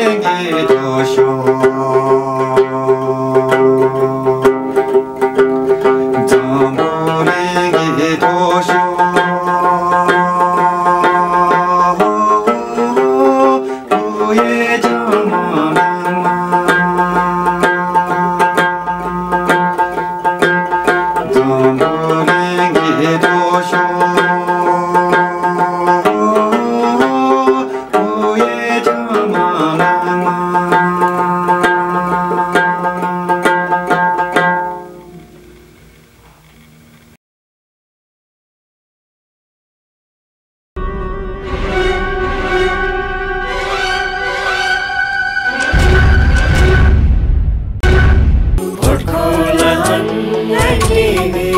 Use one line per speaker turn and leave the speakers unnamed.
Chöngu Ren Gye Tó Xió Chöngu Ren Gye Nineteen.